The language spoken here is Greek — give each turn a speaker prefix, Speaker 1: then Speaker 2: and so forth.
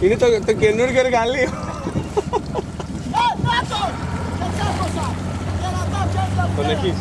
Speaker 1: Είναι το, το καινούργιο εργαλείο. Τον έχεις.